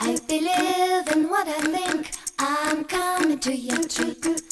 I believe in what I think. I'm coming to your treat.